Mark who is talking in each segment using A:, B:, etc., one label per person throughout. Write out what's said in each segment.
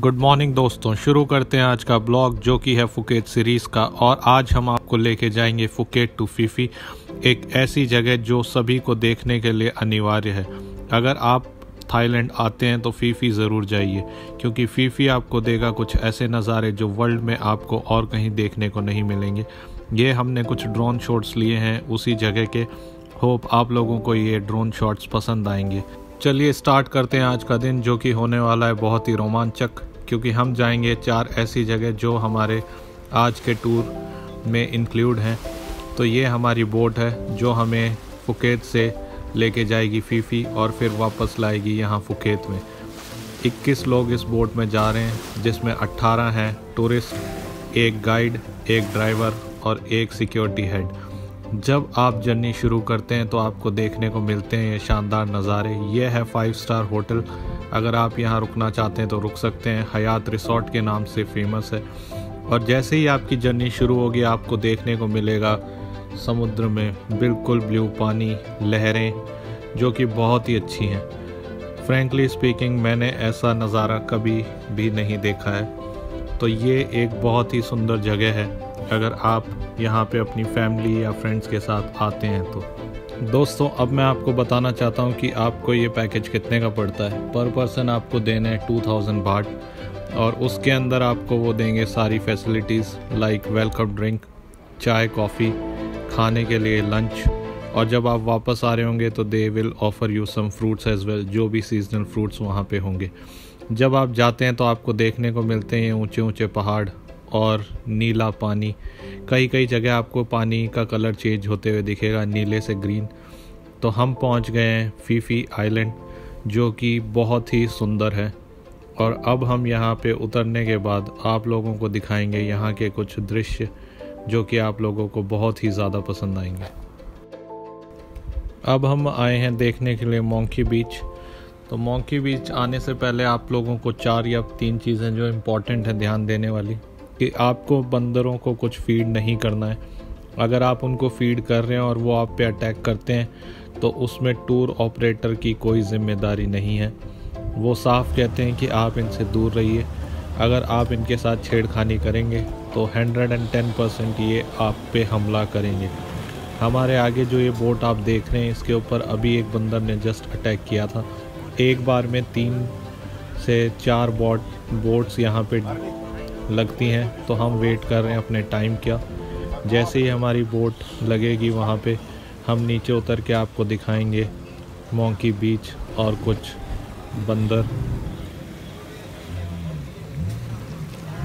A: Good morning दोस्तों। शुरू करते हैं आज का ब्लॉग, जो कि है फुकेत सीरीज़ का, और आज हम आपको लेके जाएँगे फुकेत टू फीफी, एक ऐसी जगह जो सभी को देखने के लिए अनिवार्य है। अगर आप थाईलैंड आते हैं तो फीफी ज़रूर जाइए, क्योंकि फीफी आपको देगा कुछ ऐसे नज़ारे जो वर्ल्ड में आपको और कहीं देखने को नहीं मिलेंगे। ये हमने कुछ ड्रोन शॉट्स लिए हैं उसी जगह के। होप आप लोगों को ये ड्रोन शॉट्स पसंद आएँगे। चलिए स्टार्ट करते हैं आज का दिन, जो कि होने वाला है बहुत ही रोमांचक, क्योंकि हम जाएँगे चार ऐसी जगह जो हमारे आज के टूर में इंक्लूड हैं। तो ये हमारी बोट है, जो हमें फुकेत से लेके जाएगी फीफी और फिर वापस लाएगी यहाँ फुकेत में। 21 लोग इस बोट में जा रहे हैं, जिसमें 18 हैं टूरिस्ट एक गाइड एक ड्राइवर और एक सिक्योरिटी हेड जब आप जर्नी शुरू करते हैं तो आपको देखने को मिलते हैं ये शानदार नज़ारे। ये है फाइव स्टार होटल। अगर आप यहाँ रुकना चाहते हैं तो रुक सकते हैं। हयात रिसोर्ट के नाम से फ़ेमस है। और जैसे ही आपकी जर्नी शुरू होगी, आपको देखने को मिलेगा समुद्र में बिल्कुल ब्लू पानी, लहरें, जो कि बहुत ही अच्छी हैं। फ्रेंकली स्पीकिंग मैंने ऐसा नज़ारा कभी भी नहीं देखा है। तो ये एक बहुत ही सुंदर जगह है। अगर आप यहाँ पे अपनी फैमिली या फ्रेंड्स के साथ आते हैं तो। दोस्तों, अब मैं आपको बताना चाहता हूँ कि आपको ये पैकेज कितने का पड़ता है। पर पर्सन आपको देना है टू थाउज़ेंड बाट और उसके अंदर आपको वो देंगे सारी फैसिलिटीज़ लाइक वेलकम ड्रिंक चाय कॉफ़ी खाने के लिए लंच और जब आप वापस आ रहे होंगे तो they will offer you some fruits as well जो भी सीजनल फ्रूट्स वहाँ पे होंगे। जब आप जाते हैं तो आपको देखने को मिलते हैं ऊँचे ऊँचे पहाड़ और नीला पानी। कई कई जगह आपको पानी का कलर चेंज होते हुए दिखेगा, नीले से ग्रीन तो हम पहुँच गए हैं फीफी आइलैंड जो कि बहुत ही सुंदर है। और अब हम यहाँ पे उतरने के बाद आप लोगों को दिखाएँगे यहाँ के कुछ दृश्य, जो कि आप लोगों को बहुत ही ज़्यादा पसंद आएँगे। अब हम आए हैं देखने के लिए मोंकी बीच तो मोंकी बीच आने से पहले आप लोगों को चार या तीन चीज़ें जो इम्पोर्टेंट हैं ध्यान देने वाली। कि आपको बंदरों को कुछ फ़ीड नहीं करना है। अगर आप उनको फ़ीड कर रहे हैं और वो आप पे अटैक करते हैं तो उसमें टूर ऑपरेटर की कोई ज़िम्मेदारी नहीं है। वो साफ़ कहते हैं कि आप इनसे दूर रहिए। अगर आप इनके साथ छेड़खानी करेंगे तो 110 परसेंट ये आप पे हमला करेंगे। हमारे आगे जो ये बोट आप देख रहे हैं, इसके ऊपर अभी एक बंदर ने जस्ट अटैक किया था। एक बार में तीन से चार बोट बोट्स यहाँ पे लगती हैं तो हम वेट कर रहे हैं अपने टाइम क्या। जैसे ही हमारी बोट लगेगी वहाँ पे, हम नीचे उतर के आपको दिखाएँगे मोंकी बीच और कुछ बंदर।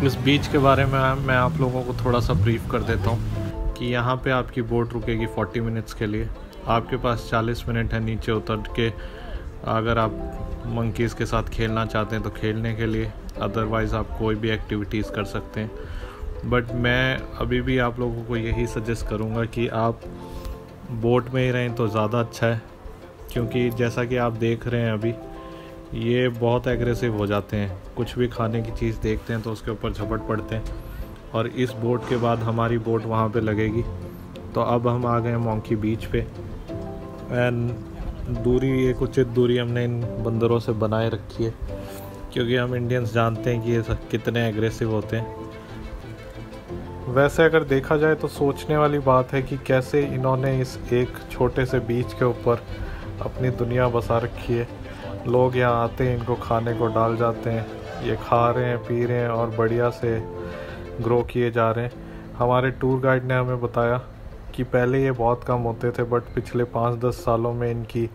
A: इस बीच के बारे में मैं आप लोगों को थोड़ा सा ब्रीफ कर देता हूँ कि यहाँ पे आपकी बोट रुकेगी 40 मिनट्स के लिए। आपके पास 40 मिनट है नीचे उतर के। अगर आप मंकीज़ के साथ खेलना चाहते हैं तो खेलने के लिए अदरवाइज़ आप कोई भी एक्टिविटीज़ कर सकते हैं। बट मैं अभी भी आप लोगों को यही सजेस्ट करूँगा कि आप बोट में ही रहें तो ज़्यादा अच्छा है। क्योंकि जैसा कि आप देख रहे हैं अभी, ये बहुत एग्रेसिव हो जाते हैं। कुछ भी खाने की चीज़ देखते हैं तो उसके ऊपर झपट पड़ते हैं। और इस बोट के बाद हमारी बोट वहाँ पे लगेगी। तो अब हम आ गए मोंकी बीच पे। एंड दूरी एक उचित दूरी हमने इन बंदरों से बनाए रखी है, क्योंकि हम इंडियंस जानते हैं कि ये सब कितने एग्रेसिव होते हैं। वैसे अगर देखा जाए तो सोचने वाली बात है कि कैसे इन्होंने इस एक छोटे से बीच के ऊपर अपनी दुनिया बसा रखी है। लोग यहाँ आते हैं, इनको खाने को डाल जाते हैं, ये खा रहे हैं, पी रहे हैं और बढ़िया से ग्रो किए जा रहे हैं। हमारे टूर गाइड ने हमें बताया कि पहले ये बहुत कम होते थे बट पिछले पाँच दस सालों में इनकी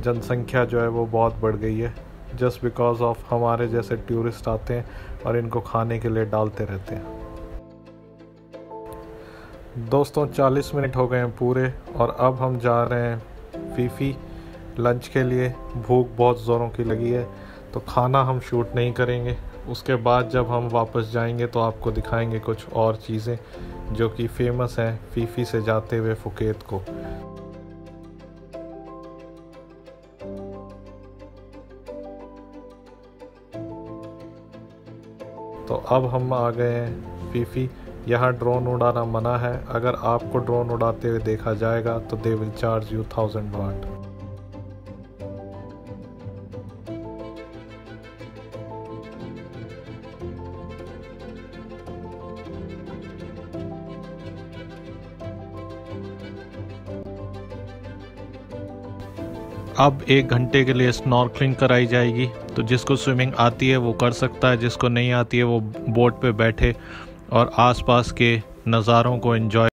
A: जनसंख्या जो है वो बहुत बढ़ गई है जस्ट बिकॉज़ ऑफ़ हमारे जैसे टूरिस्ट आते हैं और इनको खाने के लिए डालते रहते हैं। दोस्तों 40 मिनट हो गए हैं पूरे और अब हम जा रहे हैं फीफी लंच के लिए। भूख बहुत ज़ोरों की लगी है तो खाना हम शूट नहीं करेंगे। उसके बाद जब हम वापस जाएँगे तो आपको दिखाएँगे कुछ और चीज़ें। जो कि फ़ेमस है फीफी से जाते हुए फुकेत को। तो अब हम आ गए हैं फीफी। यहाँ ड्रोन उड़ाना मना है। अगर आपको ड्रोन उड़ाते हुए देखा जाएगा तो they will charge you thousand watt अब एक घंटे के लिए स्नॉर्कलिंग कराई जाएगी। तो जिसको स्विमिंग आती है, वो कर सकता है, जिसको नहीं आती है, वो बोट पे बैठे और आसपास के नज़ारों को एंजॉय